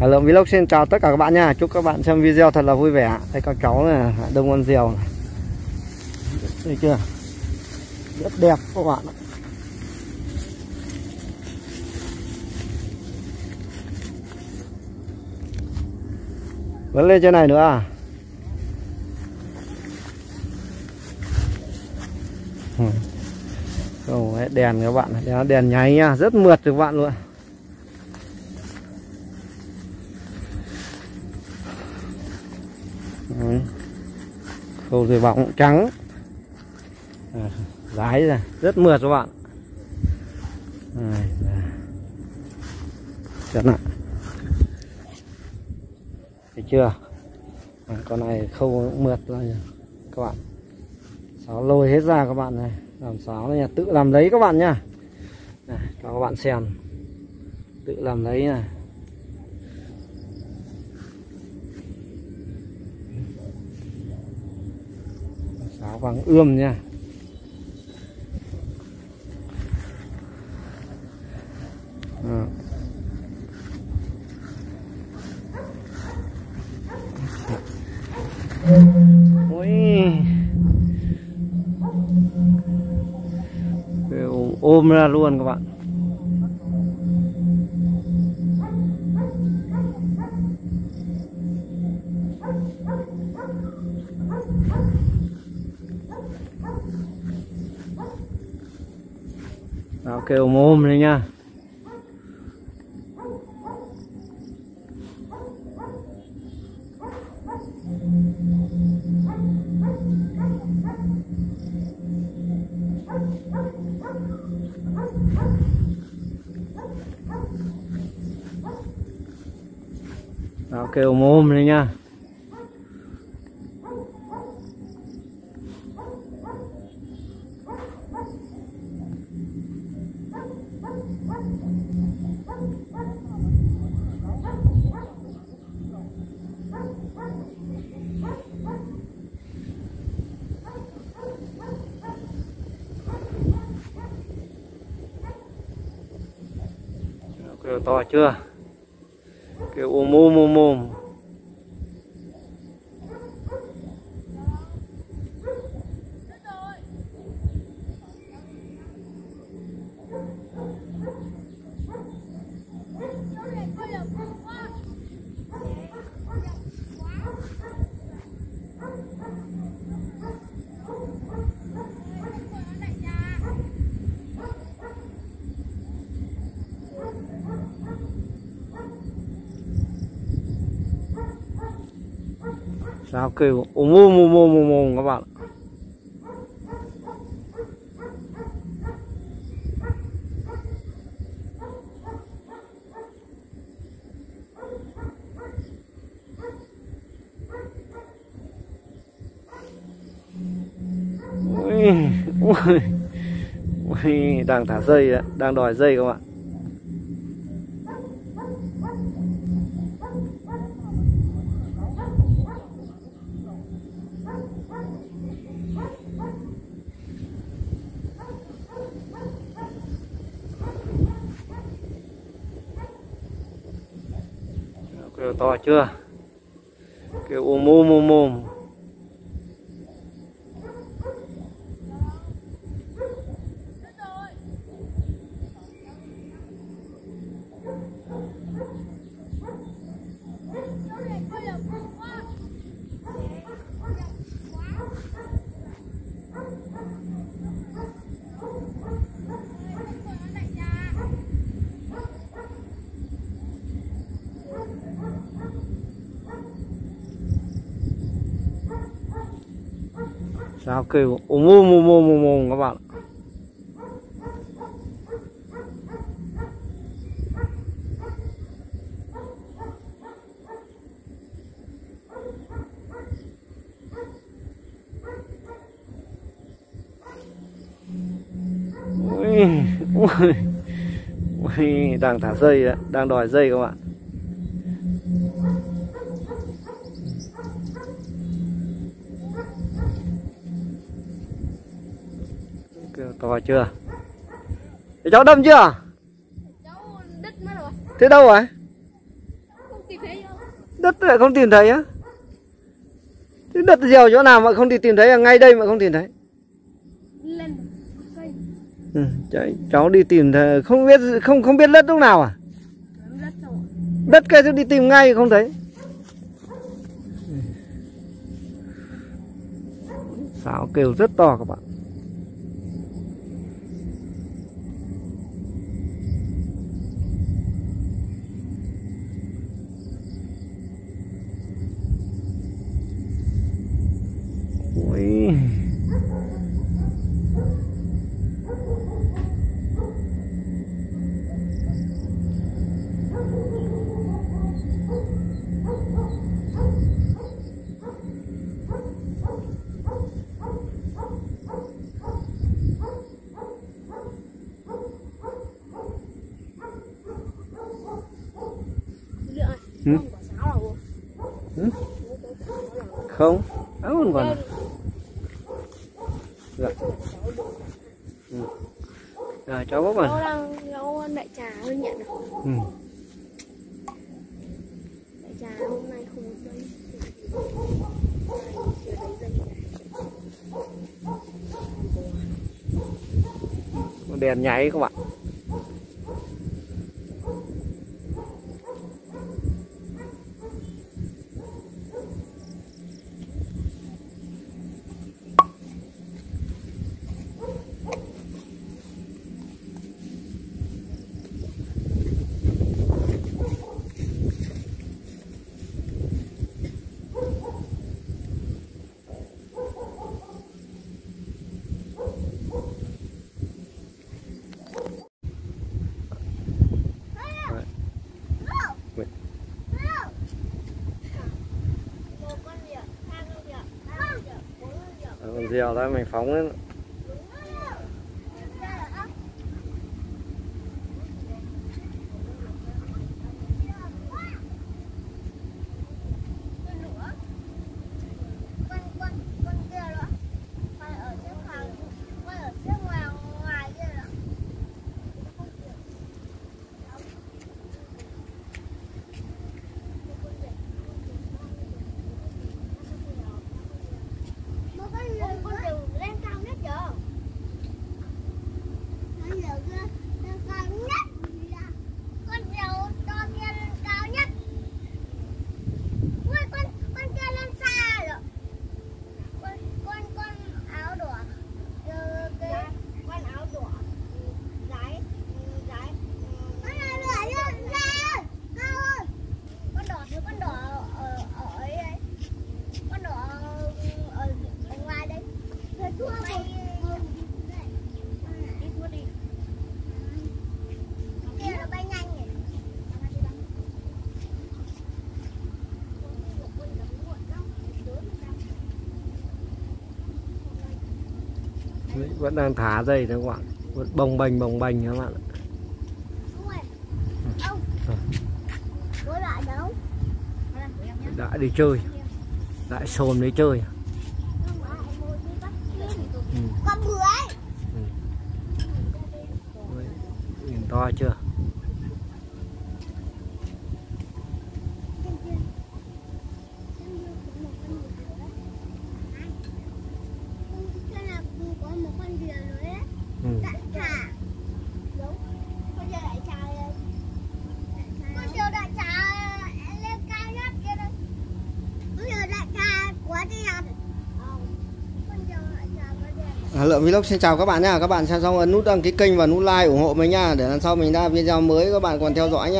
Hà Lượng Vlog xin chào tất cả các bạn nha. Chúc các bạn xem video thật là vui vẻ. Đây các cháu này đông con diều này. Thấy chưa? Rất đẹp các bạn ạ. Vẫn lên trên này nữa à? Ồ, đèn các bạn đèn, đèn nháy nha. Rất mượt các bạn luôn Đấy khâu dây bóng trắng. À, lái ra rất mượt các bạn. À. Chân ạ thấy chưa? À, con này khâu mượt rồi các bạn. Sáo lôi hết ra các bạn này. Làm sáo này tự làm lấy các bạn nhá à, cho các bạn xem. Tự làm lấy này sáo vàng ươm nha. À. ôi ôm ra luôn các bạn. Kêu mồm này nha. Đó, kêu mồm này nha. Kêu to chưa? Kêu ôm ôm ôm ôm sao kêu ôm ôm ôm ôm ôm ôm các bạn. Ui, ui, ui, đang thả dây đấy, đang đòi dây các bạn. Kêu to chưa? Kêu ôm ôm ôm ôm sao kêu ôm ôm ôm ôm ôm các bạn ui, ui, ui, đang thả dây đấy, đang đòi dây các bạn. To chưa? Thế cháu đâm chưa? Cháu đứt mất rồi. Thế đâu rồi? Tìm thấy không đất lại không tìm thấy á? Thế đất dèo chỗ nào mà không tìm thấy? À ngay đây mà không tìm thấy. Lên ừ, cháu, cháu đi tìm thờ, không biết không không biết đất lúc nào à? Đất cây tôi đi tìm ngay không thấy. Sáo kêu rất to các bạn Ui. Ừ. Ừ. không áo còn à? dạ. Ừ. à, cháu bốc đang cháu đại trà hơi nhận rồi ừ. đại trà hôm nay không có Có đèn nháy các bạn Ờ, đó mình phóng lên con con con kia nữa con ở xếp hàng con ở xếp ngoài ngoài kia nữa một con lừa con lừa lên cao nhất chưa con lừa kia lên cao nhất con lừa to kia lên cao nhất Ui, con con kia lên xa rồi con con con áo đỏ ờ, cái con áo đỏ giấy giấy con áo đỏ lên ra cao ơi con đỏ thì con đỏ ở ở ấy đấy con đỏ ở, ở ngoài đấy Thôi thua mày đi thua đi kia nó bay nhanh nhỉ Đấy, vẫn đang thả dây đấy các bạn. Vẫn bồng bềnh bồng bềnh các bạn ạ. Đã đi chơi. Đại xồm đi chơi. Ừ. ừ. con bưởi nhìn to chưa Cái là có một con rìa rồi đấy ừ. Đại trà Đúng Con rìa đại trà lên Con rìa đại trà lên cao nhất kia đây Con rìa đại trà của đèn Con rìa đại trà của đèn À, Lượng Vlog xin chào các bạn nha. Các bạn xem xong ấn nút đăng ký kênh và nút like ủng hộ mình nha. Để lần sau mình ra video mới, các bạn còn theo dõi nha.